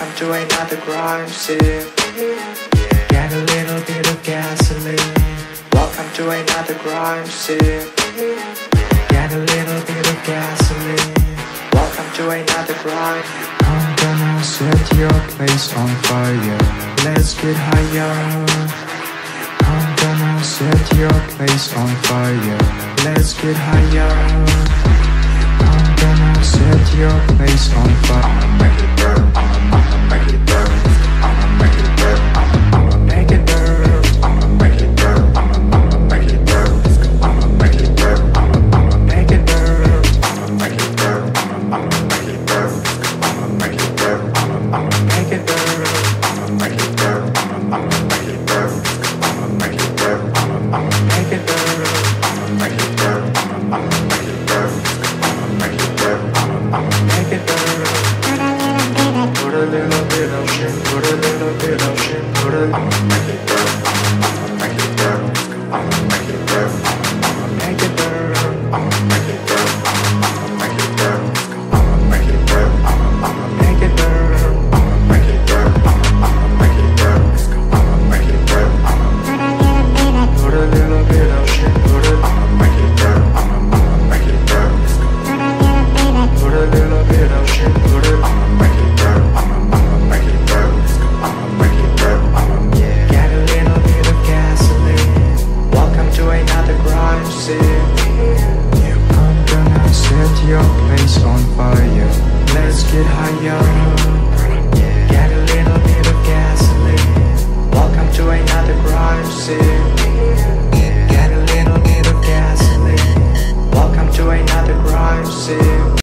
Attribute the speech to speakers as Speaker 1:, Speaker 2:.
Speaker 1: I'm doing another grime sip Get a little bit of gasoline. Welcome to another grime sip Get a little bit of gasoline. Welcome to another grime. I'm gonna set your place on fire. Let's get higher. I'm gonna set your place on fire. Let's get higher. I'm gonna set your place on fire. I'm your place on fire. Let's get higher.